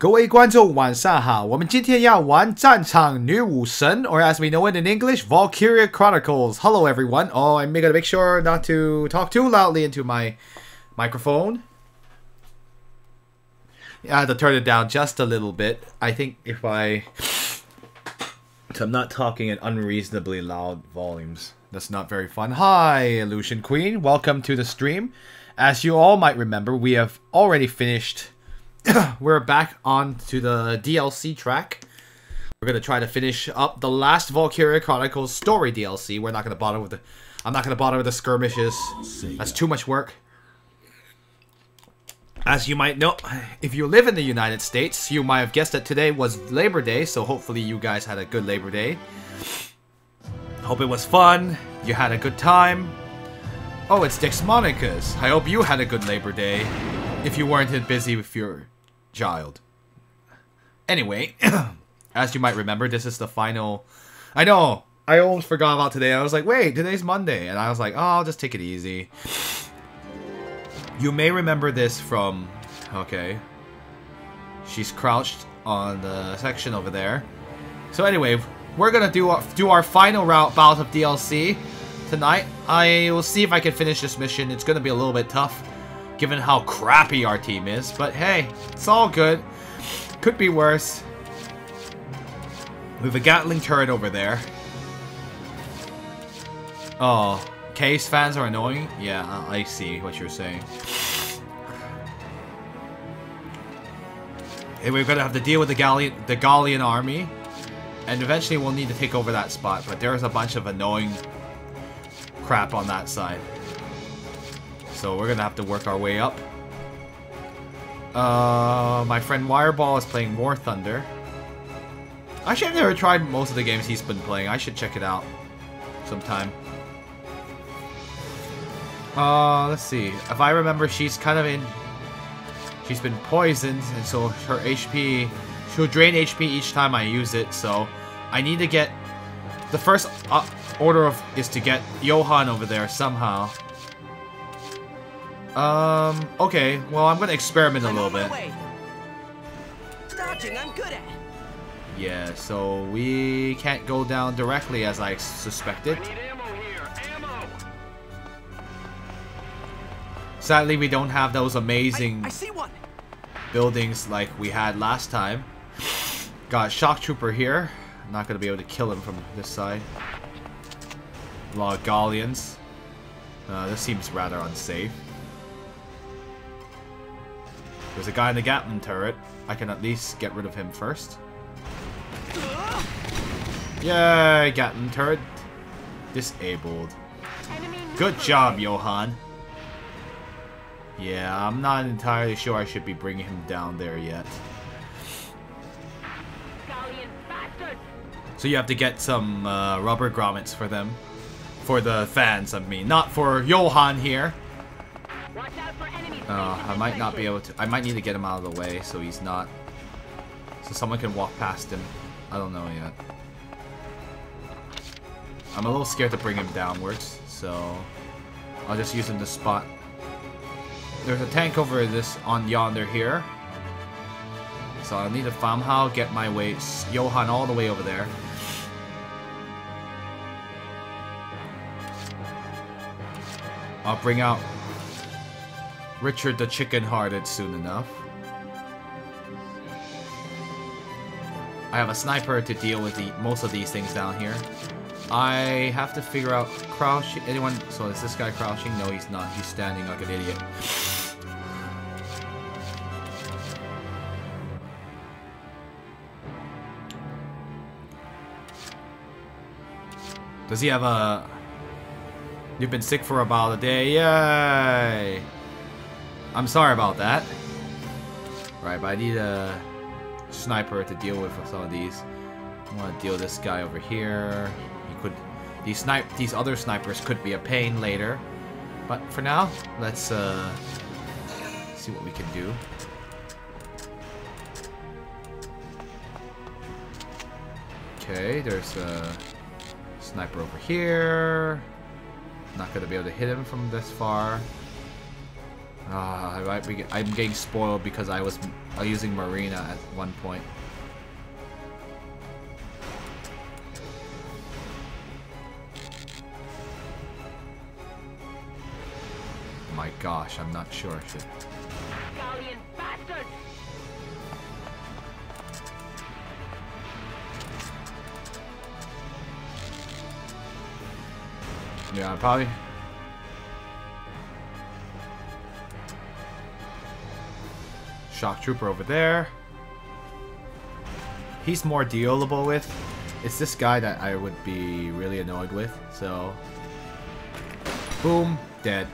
各位观众晚上好，我们今天要玩战场女武神，or as we know it in English, Valkyria Chronicles. Hello everyone. Oh, I'm gonna make sure not to talk too loudly into my microphone. Yeah, I had to turn it down just a little bit. I think if I... So I'm not talking in unreasonably loud volumes. That's not very fun. Hi, Illusion Queen. Welcome to the stream. As you all might remember, we have already finished we're back on to the DLC track. We're gonna try to finish up the last Valkyria Chronicles story DLC. We're not gonna bother with the I'm not gonna bother with the skirmishes. That's too much work. As you might know, if you live in the United States, you might have guessed that today was Labor Day, so hopefully you guys had a good Labor Day. Hope it was fun, you had a good time. Oh, it's Dix Monica's. I hope you had a good Labor Day if you weren't busy with your child. Anyway, as you might remember, this is the final... I know, I almost forgot about today. I was like, wait, today's Monday. And I was like, oh, I'll just take it easy. You may remember this from... Okay. She's crouched on the section over there. So anyway, we're gonna do our, do our final route bout of DLC tonight. I will see if I can finish this mission. It's gonna be a little bit tough given how crappy our team is. But hey, it's all good. Could be worse. We have a Gatling turret over there. Oh, case fans are annoying? Yeah, I see what you're saying. Hey, we're gonna have to deal with the Gallian, the Gallian army. And eventually we'll need to take over that spot, but there's a bunch of annoying crap on that side. So we're gonna have to work our way up. Uh, my friend Wireball is playing War Thunder. Actually, I've never tried most of the games he's been playing. I should check it out sometime. Uh, let's see. If I remember, she's kind of in... She's been poisoned, and so her HP... She'll drain HP each time I use it, so... I need to get... The first uh, order of is to get Johan over there somehow. Um, okay. Well, I'm gonna experiment a little bit. Dodging, I'm good at. Yeah, so we can't go down directly as I suspected. Sadly, we don't have those amazing I, I see one. buildings like we had last time. Got Shock Trooper here. I'm not gonna be able to kill him from this side. A lot of Gallians. Uh, this seems rather unsafe. There's a guy in the Gatling turret. I can at least get rid of him first. Yay, Gatling turret disabled. Good job, Johan. Yeah, I'm not entirely sure I should be bringing him down there yet. So you have to get some uh, rubber grommets for them. For the fans, I mean. Not for Johan here. Uh, I might not be able to. I might need to get him out of the way so he's not. So someone can walk past him. I don't know yet. I'm a little scared to bring him downwards, so I'll just use him to spot. There's a tank over this on yonder here. So I'll need to somehow get my way, Johan all the way over there. I'll bring out Richard the Chicken-Hearted soon enough. I have a sniper to deal with the, most of these things down here. I have to figure out crouch. Anyone? So is this guy crouching? No, he's not. He's standing like an idiot. Does he have a... You've been sick for about a day. Yay! I'm sorry about that. Right, but I need a sniper to deal with some of these. I want to deal this guy over here. He could, these snipe, these other snipers could be a pain later. But for now, let's uh, see what we can do. Okay, there's a sniper over here. Not gonna be able to hit him from this far. Ah, I might be, I'm getting spoiled because I was using Marina at one point. My gosh, I'm not sure. if Should... Yeah, probably Shock Trooper over there. He's more dealable with. It's this guy that I would be really annoyed with, so... Boom, dead.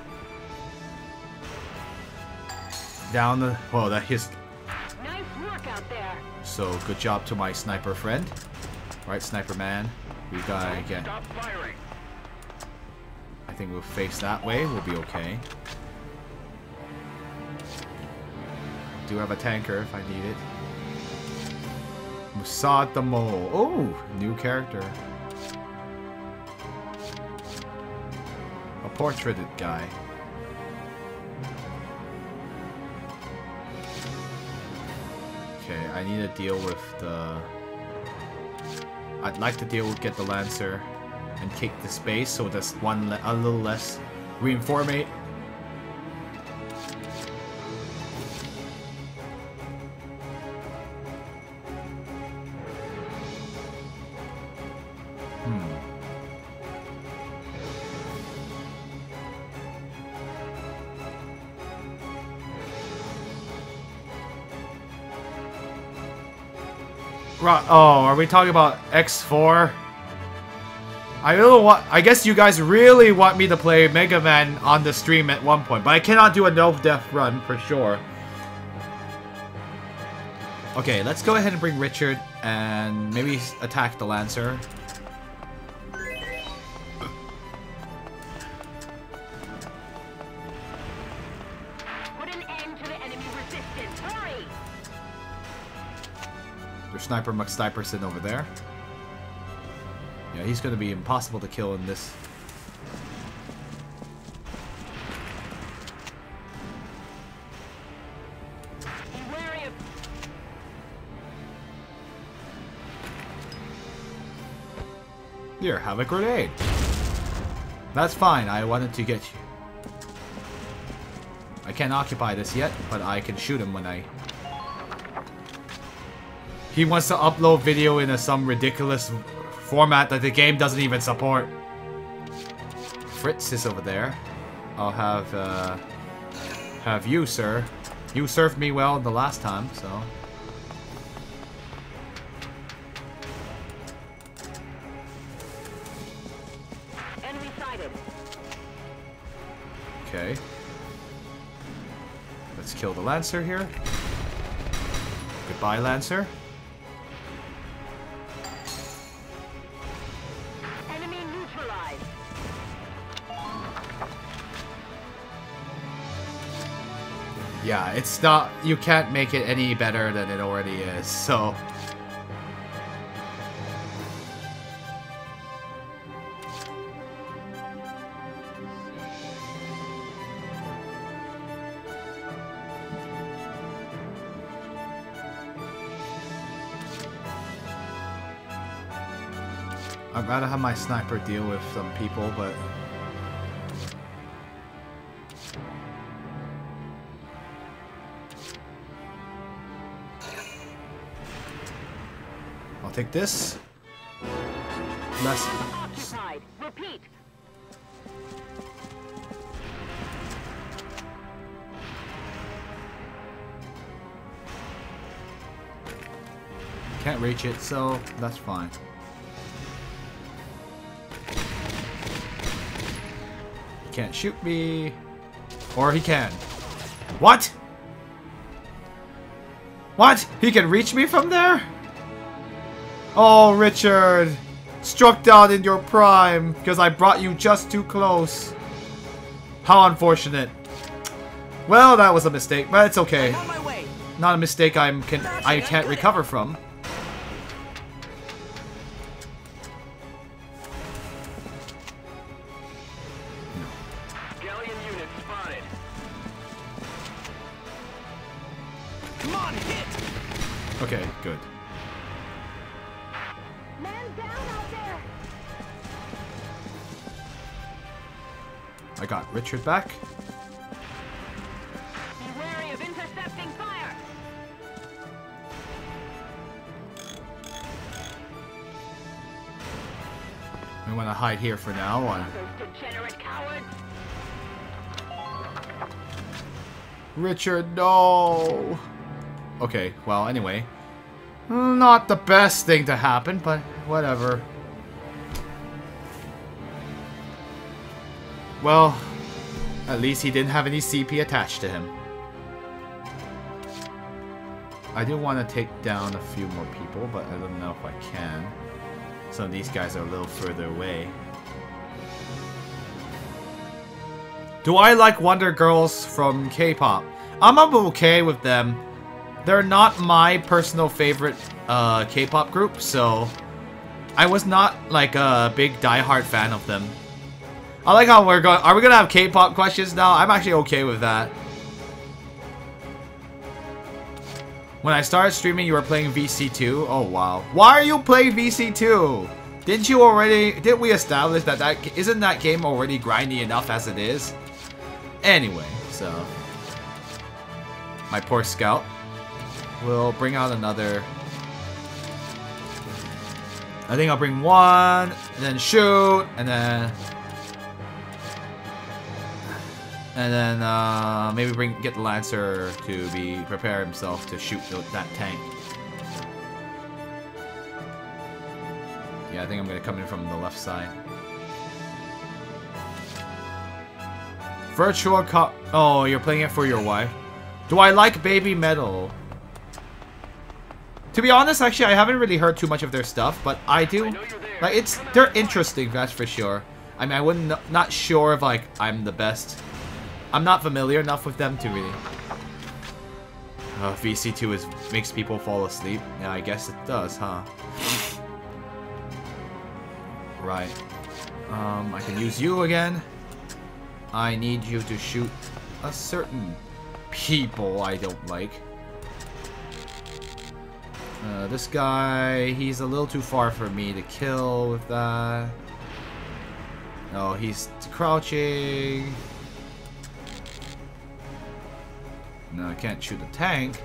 Down the... Whoa, that his... Nice work out there. So, good job to my sniper friend. Right, sniper man. We gotta get... I think we'll face that way, we'll be okay. Do have a tanker if I need it. Musad the Mole. Oh, new character. A portraited guy. Okay, I need to deal with the... I'd like to deal with get the Lancer and kick the space so there's one a little less reinformate Hmm. Oh, are we talking about X4? I really want. I guess you guys really want me to play Mega Man on the stream at one point, but I cannot do a no death run for sure. Okay, let's go ahead and bring Richard and maybe attack the Lancer. Sniper McSniperson over there. Yeah, he's going to be impossible to kill in this. Here, have a grenade. That's fine, I wanted to get you. I can't occupy this yet, but I can shoot him when I he wants to upload video in a, some ridiculous format that the game doesn't even support. Fritz is over there. I'll have, uh, have you, sir. You served me well the last time, so... Okay. Let's kill the Lancer here. Goodbye, Lancer. Yeah, it's not... You can't make it any better than it already is, so... I'd rather have my sniper deal with some people, but Take this. Repeat. Can't reach it, so that's fine. He can't shoot me. Or he can. What? What? He can reach me from there? Oh, Richard! Struck down in your prime, because I brought you just too close. How unfortunate. Well, that was a mistake, but it's okay. Not a mistake I'm can I can't recover from. Back. Be wary of intercepting fire! I'm gonna hide here for now. Cowards! Richard, no! Okay, well, anyway. Not the best thing to happen, but whatever. Well, at least he didn't have any CP attached to him. I do want to take down a few more people, but I don't know if I can. Some of these guys are a little further away. Do I like Wonder Girls from K-pop? I'm okay with them. They're not my personal favorite uh, K-pop group, so I was not like a big die-hard fan of them. I like how we're going. Are we gonna have K-pop questions now? I'm actually okay with that. When I started streaming, you were playing VC2. Oh wow. Why are you playing VC2? Didn't you already? Did we establish that that isn't that game already grindy enough as it is? Anyway, so my poor scout will bring out another. I think I'll bring one, and then shoot, and then and then uh, maybe bring get the lancer to be prepare himself to shoot that tank. Yeah, I think I'm gonna come in from the left side. Virtual cop. Oh, you're playing it for your wife. Do I like Baby Metal? To be honest, actually, I haven't really heard too much of their stuff, but I do. Like, it's they're interesting, that's for sure. I mean, I wouldn't not sure if like I'm the best. I'm not familiar enough with them to really. Uh, VC2 is makes people fall asleep. Yeah, I guess it does, huh? Right. Um, I can use you again. I need you to shoot a certain people I don't like. Uh, this guy, he's a little too far for me to kill with that. No, he's crouching. I can't shoot the tank.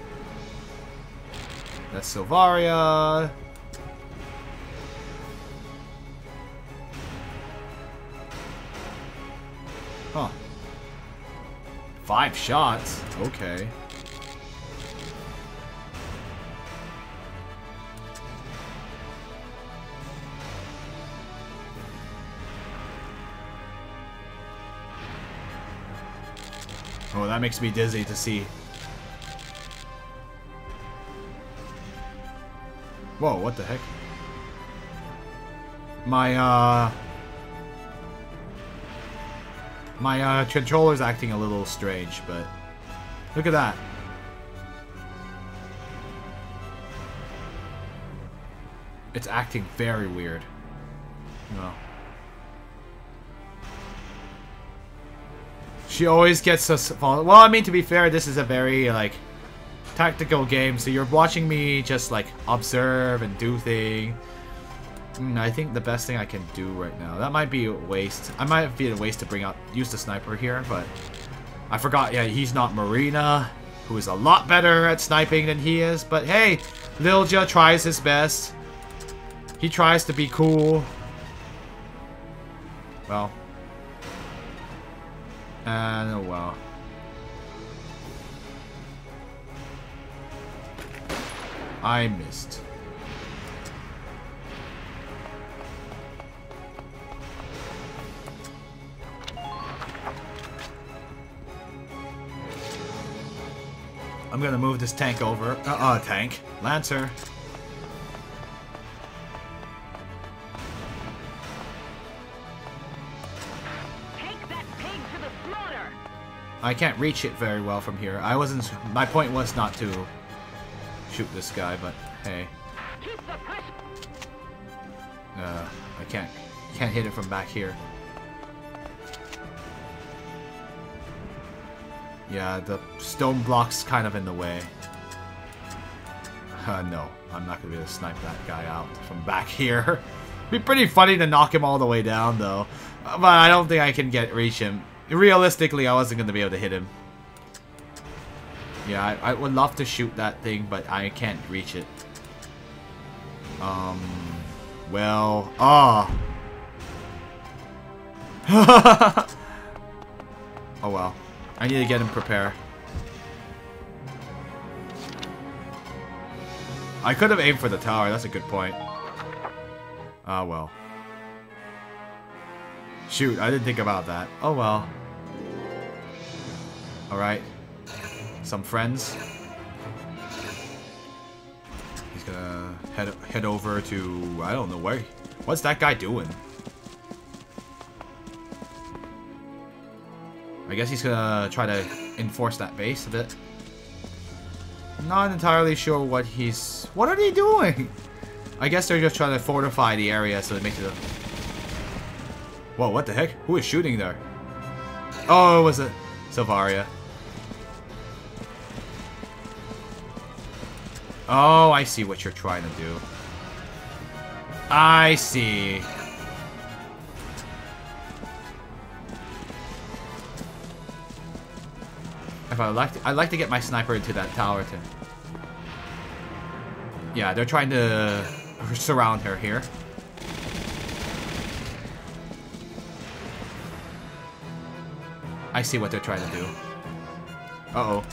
That's Selvaria. Huh. Five shots? Okay. Oh, that makes me dizzy to see. Whoa, what the heck? My, uh... My, uh, controller's acting a little strange, but... Look at that. It's acting very weird. No. She always gets us... Well, I mean, to be fair, this is a very, like, tactical game, so you're watching me just, like, observe and do things. Mm, I think the best thing I can do right now... That might be a waste. I might be a waste to bring out... Use the sniper here, but... I forgot, yeah, he's not Marina, who is a lot better at sniping than he is, but hey, Lilja tries his best. He tries to be cool. Well, and oh well. I missed. I'm gonna move this tank over. Uh-uh, tank. Lancer. Take that pig to the slaughter! I can't reach it very well from here. I wasn't... My point was not to shoot this guy, but hey. Uh, I can't... Can't hit it from back here. Yeah, the stone block's kind of in the way. Uh, no, I'm not gonna be able to snipe that guy out from back here. Be pretty funny to knock him all the way down, though. But I don't think I can get reach him. Realistically, I wasn't gonna be able to hit him. Yeah, I, I would love to shoot that thing, but I can't reach it. Um, well, ah. oh well. I need to get him prepared. I could have aimed for the tower, that's a good point. Ah, well. Shoot, I didn't think about that. Oh well. Alright. Some friends. He's gonna head head over to I don't know where. What's that guy doing? I guess he's gonna try to enforce that base a bit. Not entirely sure what he's... What are they doing? I guess they're just trying to fortify the area so it makes it a... Whoa, what the heck? Who is shooting there? Oh, it was a Selvaria. Oh, I see what you're trying to do. I see. If I like, to, I'd like to get my sniper into that tower too. Yeah, they're trying to surround her here. I see what they're trying to do. Uh oh.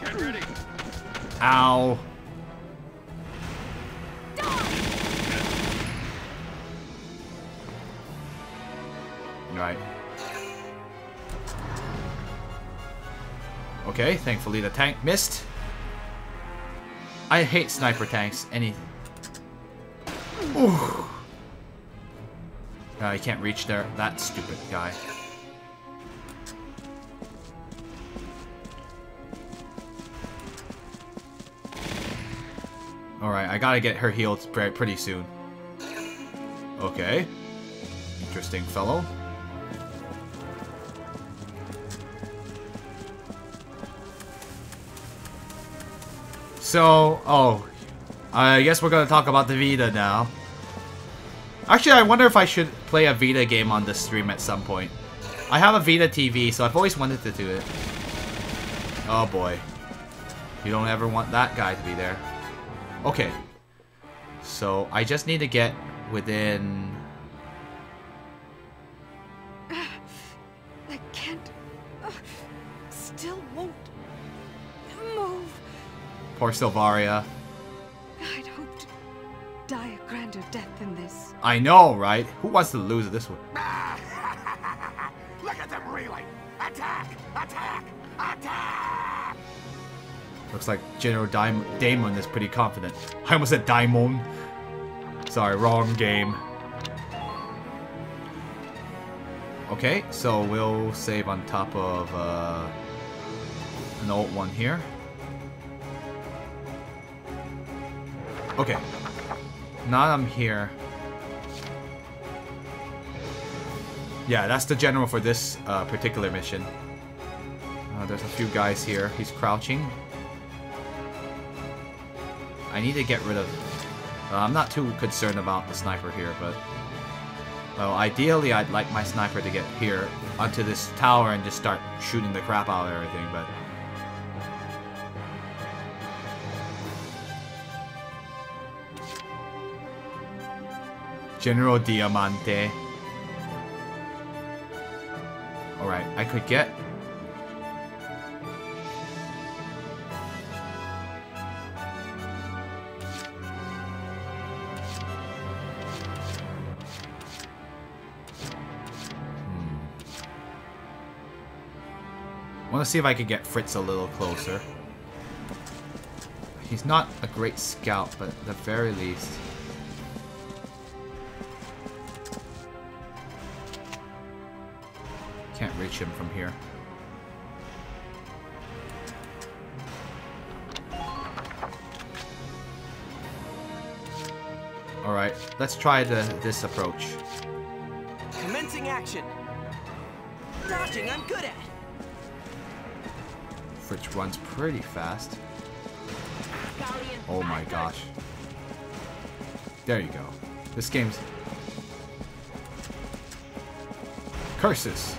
Get ready. Ow. Right. Okay, thankfully the tank missed. I hate sniper tanks. Any. Ooh. Uh, I can't reach there. That stupid guy. Alright, I gotta get her healed pretty soon. Okay. Interesting fellow. So, oh. I guess we're gonna talk about the Vita now. Actually, I wonder if I should play a Vita game on this stream at some point. I have a Vita TV, so I've always wanted to do it. Oh boy. You don't ever want that guy to be there. Okay. So, I just need to get within... Poor Selvaria. I'd hoped to die a grander death than this. I know, right? Who wants to lose this one? Look at them reeling. Attack! Attack! Attack! Looks like General Daim Damon is pretty confident. I almost said Daimon. Sorry, wrong game. Okay, so we'll save on top of uh, an old one here. Okay. Now I'm here. Yeah, that's the general for this uh, particular mission. Uh, there's a few guys here. He's crouching. I need to get rid of... Uh, I'm not too concerned about the sniper here, but... Well, ideally I'd like my sniper to get here onto this tower and just start shooting the crap out of everything, but... General Diamante. Alright, I could get... Hmm. want to see if I could get Fritz a little closer. He's not a great scout, but at the very least... reach him from here. Alright, let's try the this approach. Commencing action. Dodging, I'm good at. Fritz runs pretty fast. Oh my gosh. There you go. This game's... Curses.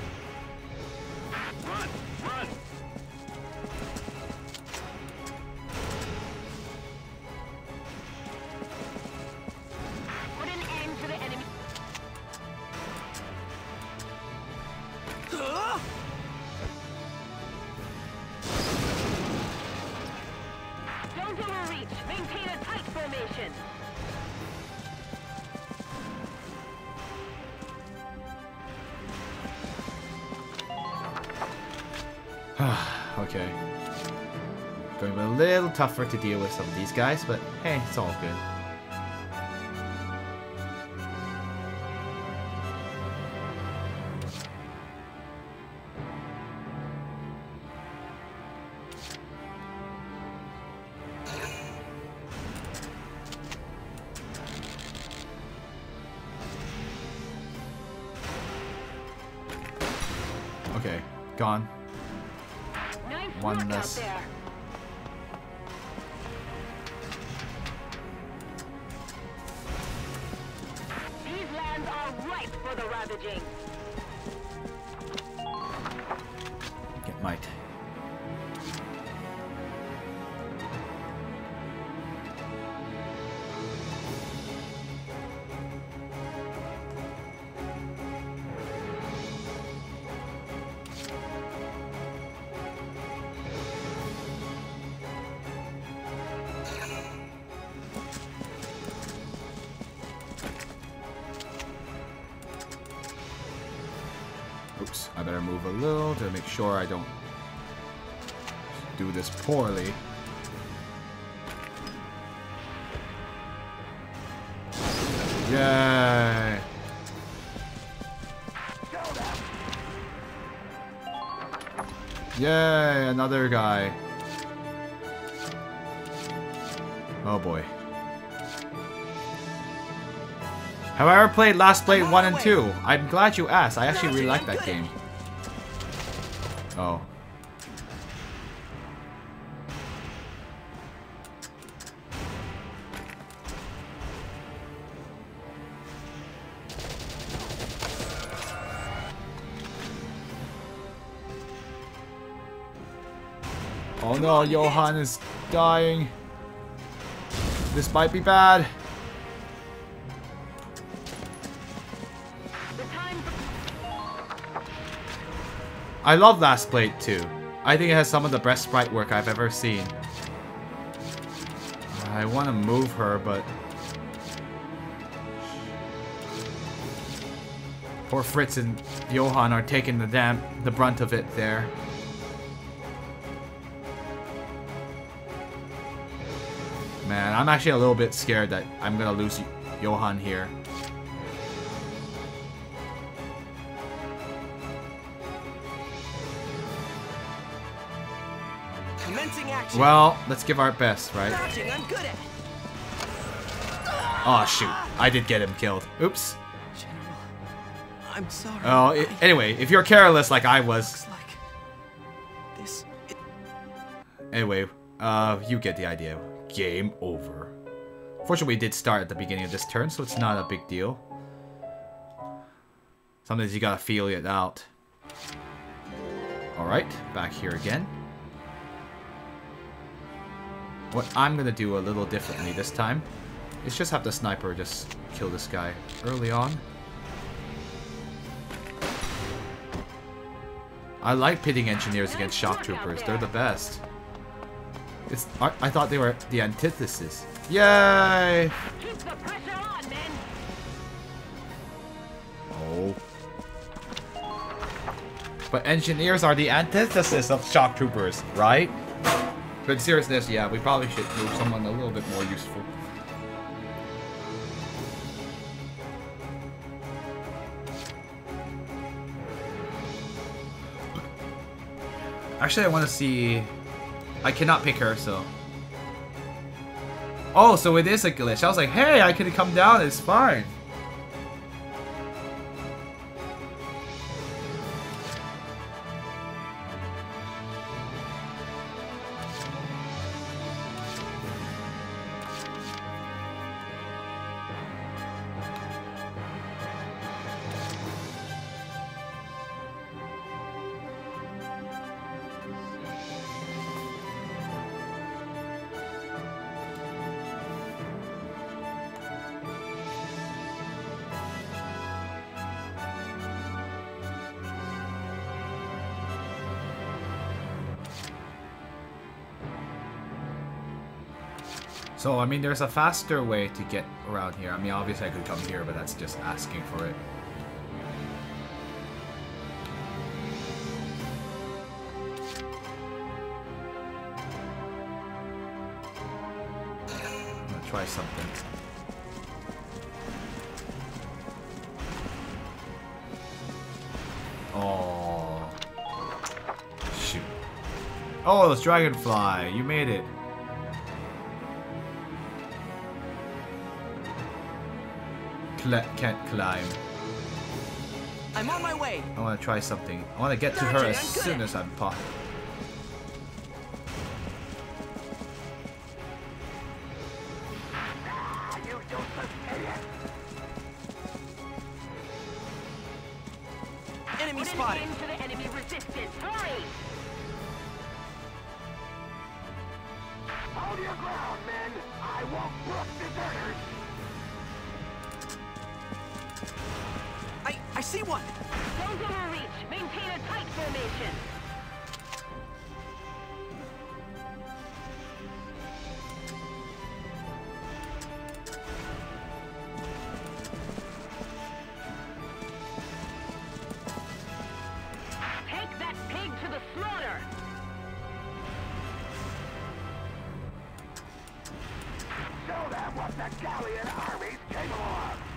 okay. Going to be a little tougher to deal with some of these guys, but hey, it's all good. Better move a little to make sure I don't do this poorly. Yay! Yay, another guy. Oh boy. Have I ever played Last Blade 1 and 2? I'm glad you asked. I actually really like that game. Oh. Oh no, Johan is dying. This might be bad. I love Last Blade 2. I think it has some of the best sprite work I've ever seen. I want to move her, but... Poor Fritz and Johan are taking the damn the brunt of it there. Man, I'm actually a little bit scared that I'm gonna lose Johan here. Well, let's give our best, right? Dodging, I'm good at. Oh shoot, I did get him killed. Oops. General, I'm sorry. Oh, anyway, if you're careless like I was, like this. It, anyway, uh, you get the idea. Game over. Fortunately, we did start at the beginning of this turn, so it's not a big deal. Sometimes you gotta feel it out. Alright, back here again. What I'm gonna do a little differently this time is just have the sniper just kill this guy early on. I like pitting engineers against shock troopers. They're the best. It's I, I thought they were the antithesis. Yay! Oh. But engineers are the antithesis of shock troopers, right? But in seriousness, yeah, we probably should move someone a little bit more useful. Actually, I want to see... I cannot pick her, so... Oh, so it is a glitch. I was like, hey, I can come down, it's fine. So, I mean, there's a faster way to get around here. I mean, obviously I could come here, but that's just asking for it. I'm gonna try something. Oh. Shoot. Oh, it's Dragonfly. You made it. Can't climb. I'm on my way. I want to try something. I want to get to her as soon as I'm possible. You useless idiot! Enemy spotted. Gallian army's capable of!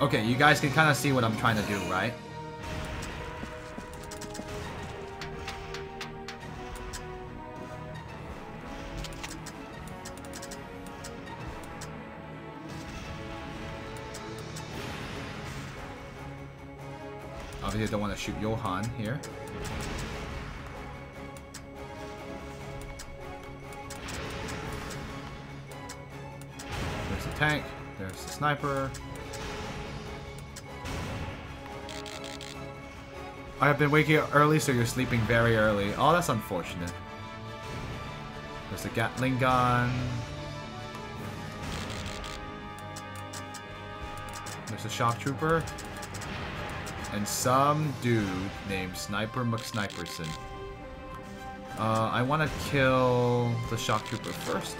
Okay, you guys can kind of see what I'm trying to do, right? Shoot Johan here. There's the tank. There's the sniper. I have been waking up early, so you're sleeping very early. Oh, that's unfortunate. There's a Gatling gun. There's a shock trooper. And some dude named Sniper McSniperson. Uh, I want to kill the shock trooper first.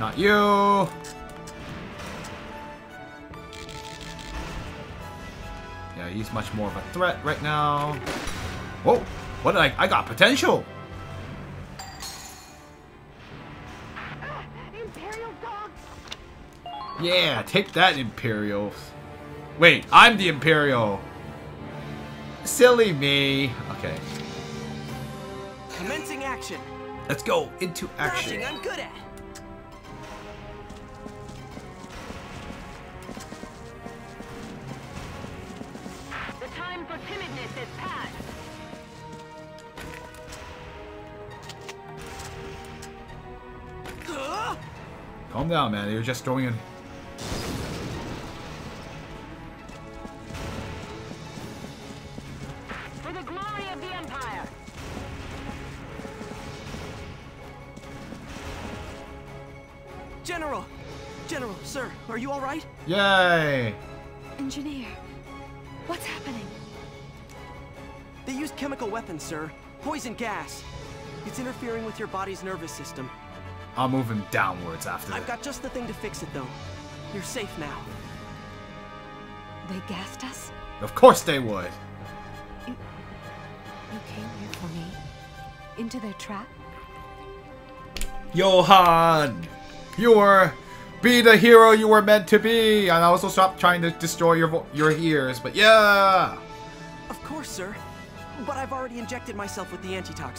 Not you! Yeah, he's much more of a threat right now. Whoa! What did I... I got potential! Imperial dog. Yeah, take that, Imperials. Wait, I'm the Imperial. Silly me. Okay, Commencing action. let's go into action. Dodging, I'm good at. The time for timidness is past. Calm down, man. You're just throwing in... right? Yay! Engineer, what's happening? They used chemical weapons, sir. Poison gas. It's interfering with your body's nervous system. I'll move him downwards after I've that. got just the thing to fix it, though. You're safe now. They gassed us? Of course they would. You came here for me? Into their trap? Johan! You were... Be the hero you were meant to be! And I also stop trying to destroy your your ears, but yeah! Of course, sir. But I've already injected myself with the antitoxin.